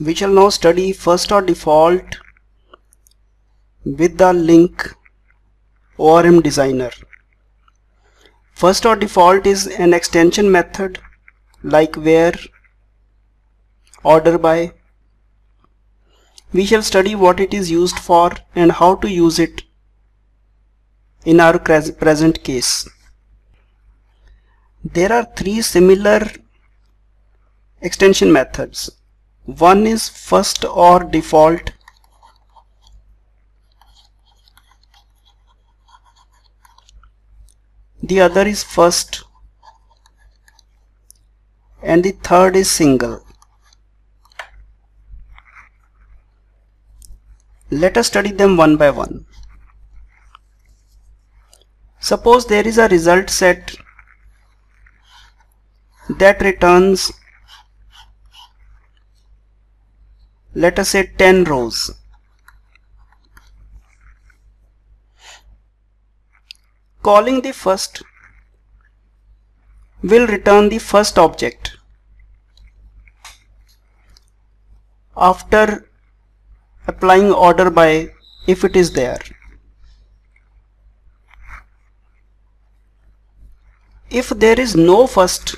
we shall now study first or default with the LINQ ORM designer. First or default is an extension method like where, order by. We shall study what it is used for and how to use it in our present case. There are three similar extension methods one is first or default. The other is first. And the third is single. Let us study them one by one. Suppose there is a result set that returns let us say 10 rows. Calling the first will return the first object after applying order by if it is there. If there is no first,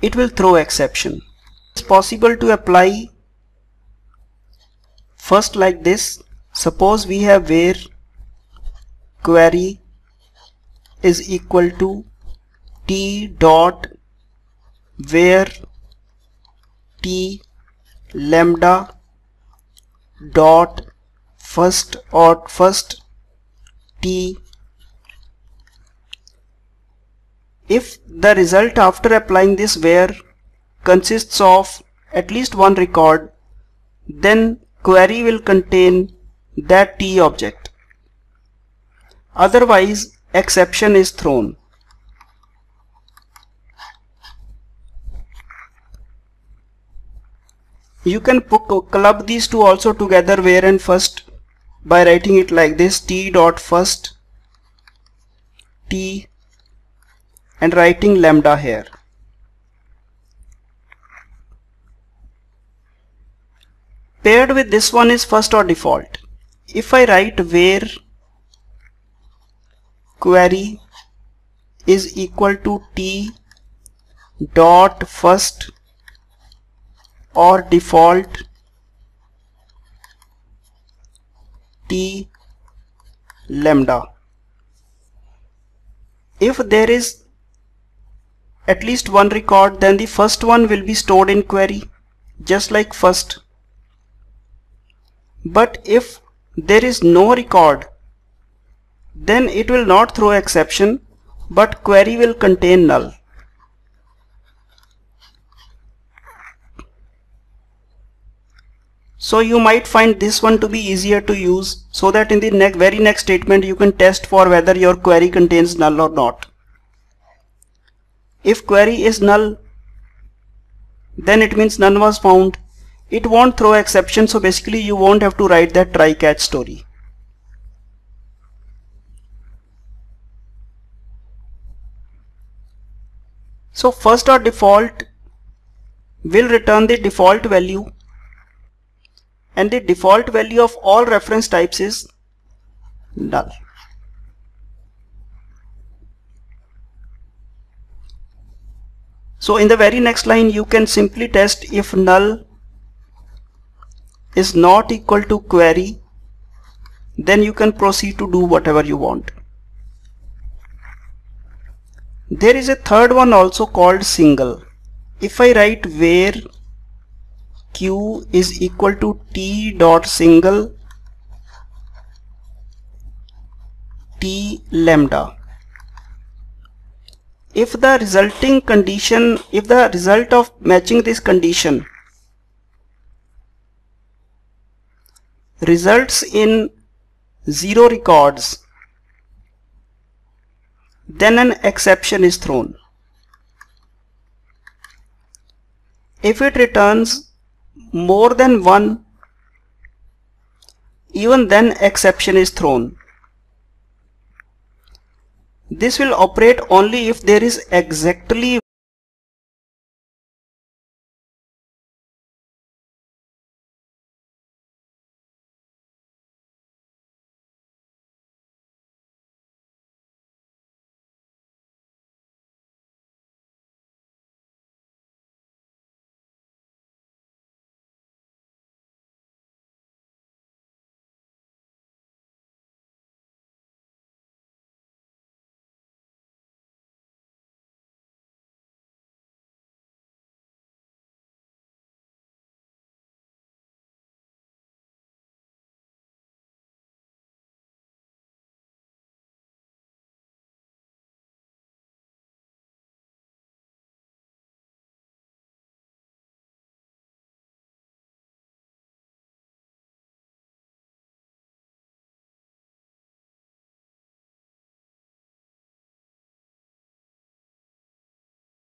it will throw exception it's possible to apply first like this. Suppose we have where query is equal to t dot where t lambda dot first or first t. If the result after applying this where consists of at least one record, then query will contain that T object. Otherwise, exception is thrown. You can club these two also together where and first by writing it like this t dot first t and writing lambda here. Paired with this one is first or default. If I write where query is equal to t dot first or default t lambda. If there is at least one record then the first one will be stored in query just like first but if there is no record, then it will not throw exception, but query will contain null. So you might find this one to be easier to use so that in the ne very next statement you can test for whether your query contains null or not. If query is null, then it means none was found it won't throw exception so basically you won't have to write that try catch story. So first or default will return the default value and the default value of all reference types is null. So in the very next line you can simply test if null is not equal to query then you can proceed to do whatever you want. There is a third one also called single. If I write where q is equal to t dot single t lambda if the resulting condition if the result of matching this condition results in zero records then an exception is thrown. If it returns more than one even then exception is thrown. This will operate only if there is exactly